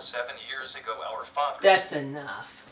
seven years ago, our fathers. That's enough.